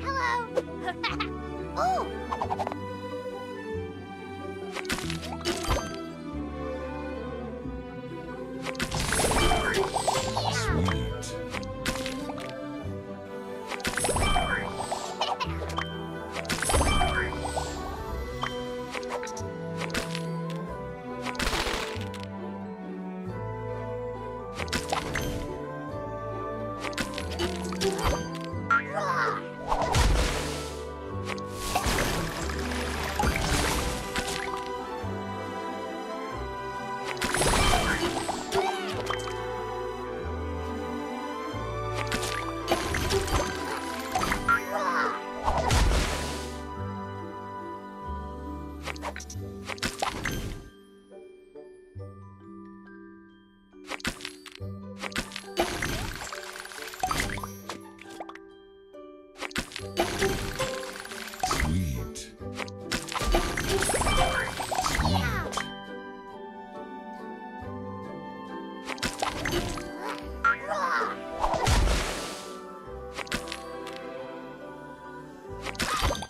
Hello. oh. Sweet.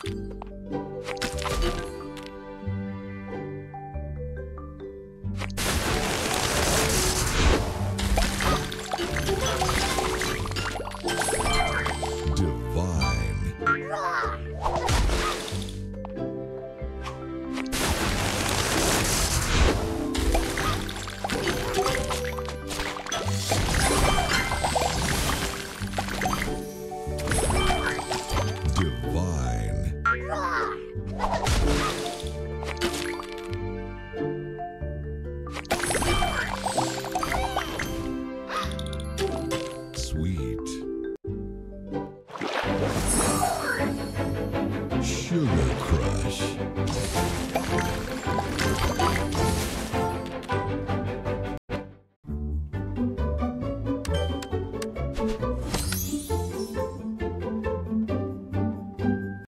Sweet. Sugar Crush.